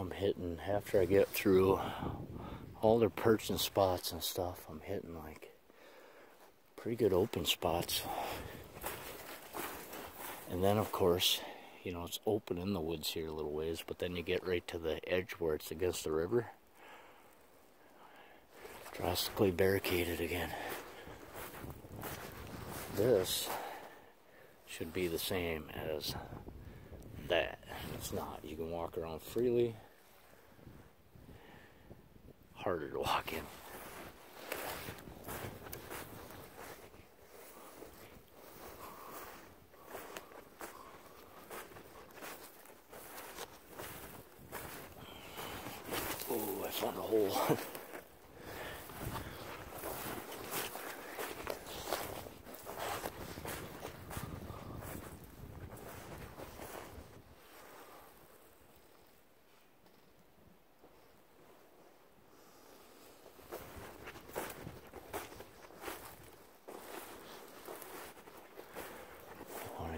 I'm hitting, after I get through all their perching spots and stuff, I'm hitting like pretty good open spots. And then, of course, you know, it's open in the woods here a little ways, but then you get right to the edge where it's against the river. Drastically barricaded again. This should be the same as that. It's not. You can walk around freely. Harder to walk in. Oh, I found a hole.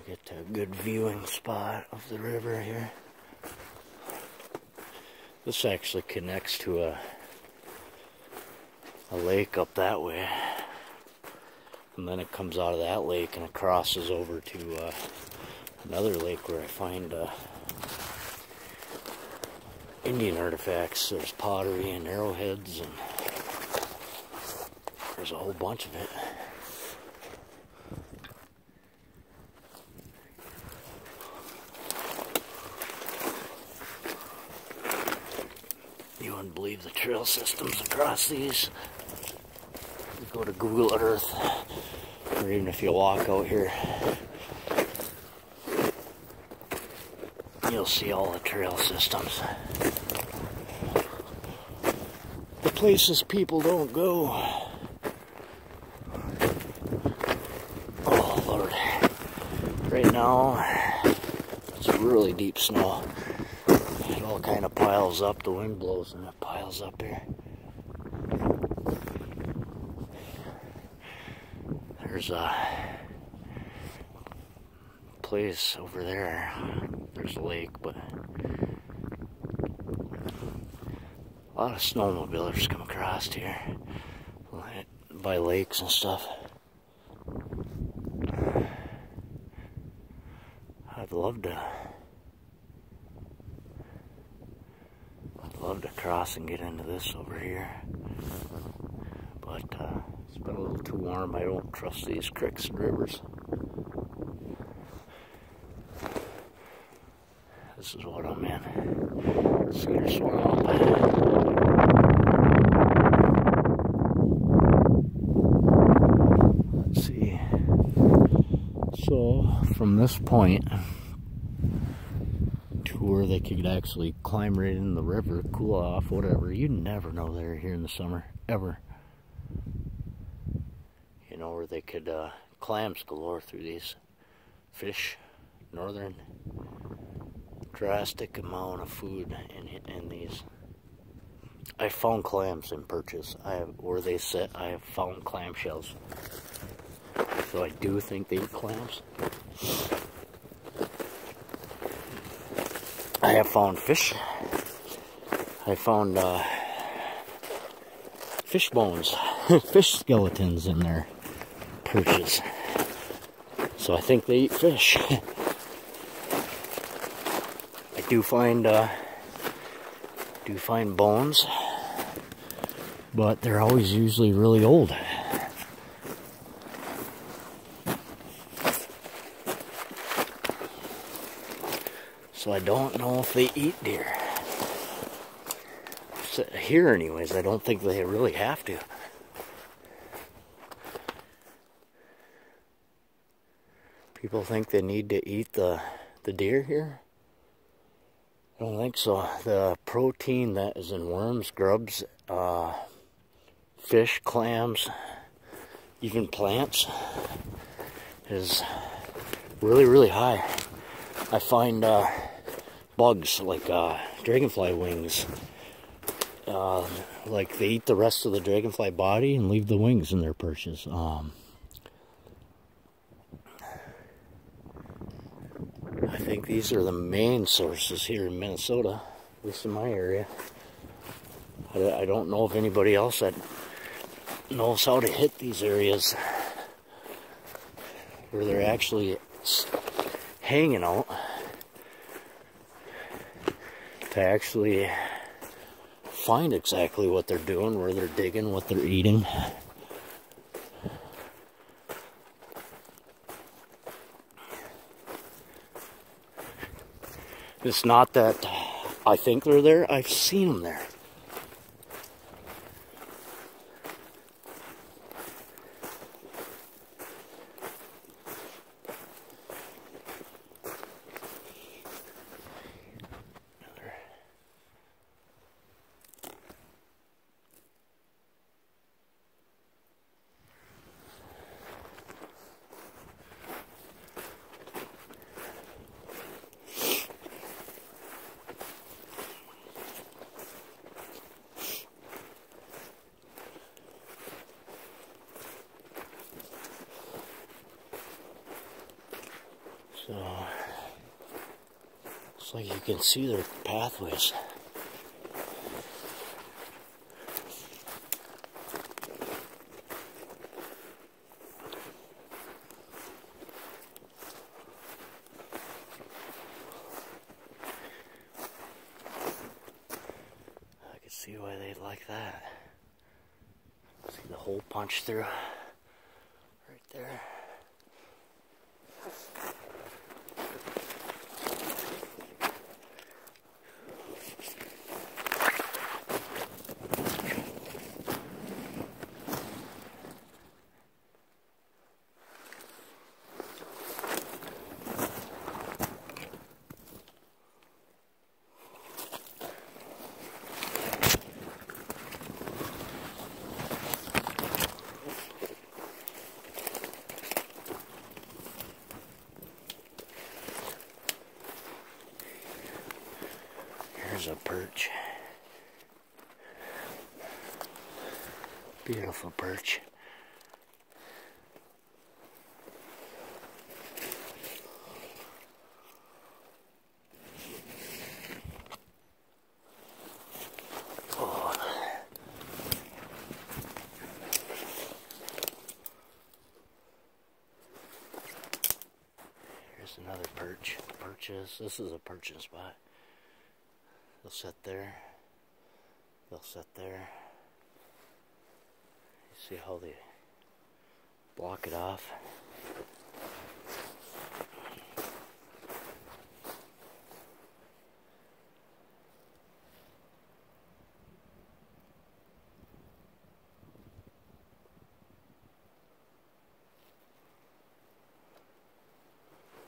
get to a good viewing spot of the river here. This actually connects to a a lake up that way. And then it comes out of that lake and it crosses over to uh, another lake where I find uh, Indian artifacts. There's pottery and arrowheads and there's a whole bunch of it. Believe the trail systems across these. You go to Google Earth, or even if you walk out here, you'll see all the trail systems. The places people don't go. Oh Lord. Right now, it's really deep snow all kind of piles up. The wind blows and it piles up here. There's a place over there. There's a lake, but a lot of snowmobilers come across here by lakes and stuff. I'd love to love to cross and get into this over here. But uh, it's been a little too warm. I don't trust these creeks and rivers. This is what I'm in. Cedar Swamp. Let's see. So, from this point, they could actually climb right in the river, cool off, whatever. You never know they're here in the summer, ever. You know, where they could, uh, clams galore through these fish, northern, drastic amount of food in, in these. I found clams in perches. I have, where they sit, I have found clam shells. So I do think they eat clams. I have found fish. I found uh, fish bones, fish skeletons in their perches. So I think they eat fish. I do find uh, do find bones, but they're always usually really old. So I don't know if they eat deer. So here anyways, I don't think they really have to. People think they need to eat the, the deer here. I don't think so. The protein that is in worms, grubs, uh, fish, clams, even plants is really, really high. I find uh, bugs like uh, dragonfly wings. Uh, like they eat the rest of the dragonfly body and leave the wings in their perches. Um, I think these are the main sources here in Minnesota. At least in my area. I, don't know of anybody else that knows how to hit these areas where they're actually hanging out to actually find exactly what they're doing, where they're digging, what they're eating. It's not that I think they're there, I've seen them there. So, like you can see their pathways. I can see why they'd like that. See the hole punched through right there. Here's a perch. Beautiful perch. Another perch. Perches. This is a perching spot. They'll sit there. They'll sit there. See how they block it off?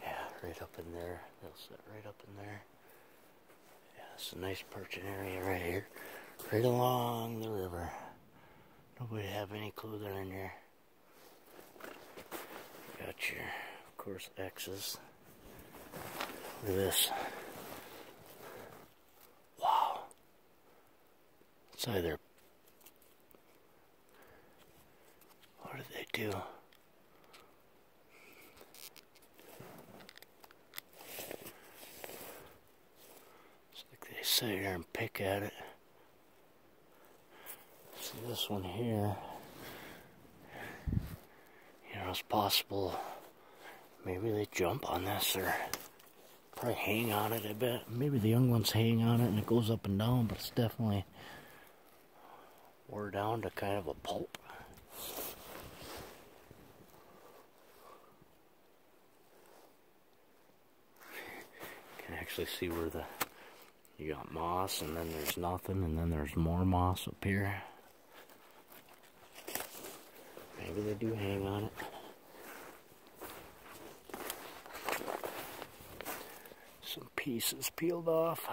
Yeah, right up in there. They'll sit right up in there. Yeah, it's a nice perching area right here. Right along the river. Nobody have any clue they're in here. Got your, of course, X's. Look at this. Wow. It's either. What did they do? It's like they sit here and pick at it. This one here. You know, it's possible maybe they jump on this or probably hang on it, a bit. Maybe the young ones hang on it and it goes up and down, but it's definitely wore down to kind of a pulp. Can actually see where the you got moss and then there's nothing and then there's more moss up here. Maybe they do hang on it. Some pieces peeled off.